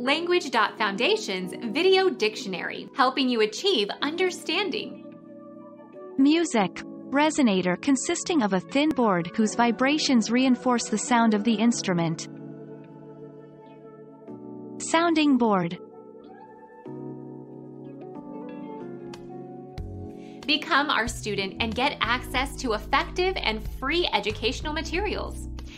Language.Foundation's Video Dictionary, helping you achieve understanding. Music. Resonator consisting of a thin board whose vibrations reinforce the sound of the instrument. Sounding board. Become our student and get access to effective and free educational materials.